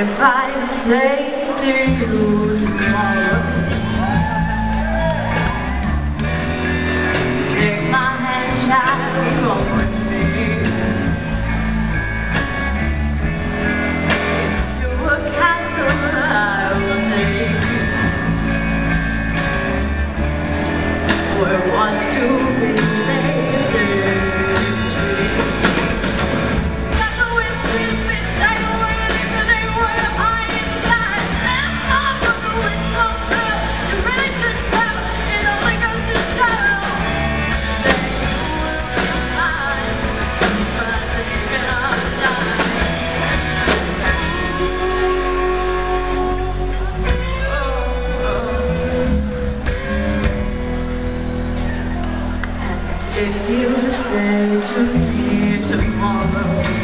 if I say to you tomorrow Take my hand, child, go with me. It's to a castle I will take Where once to be If you stay to me tomorrow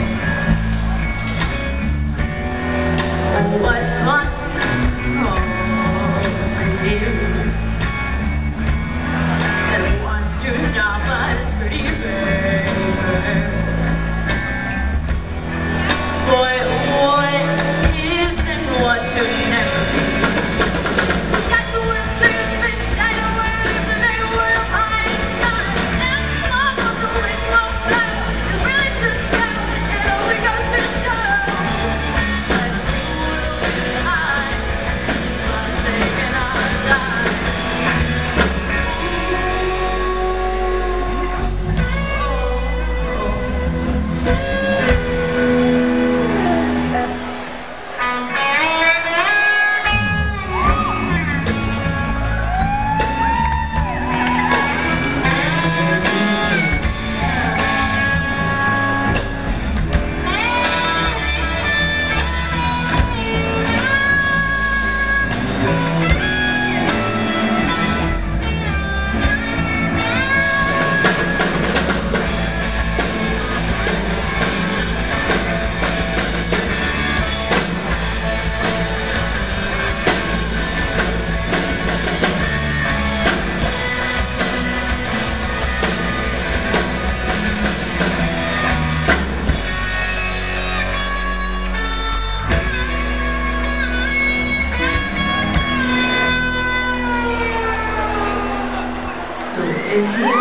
Thank you.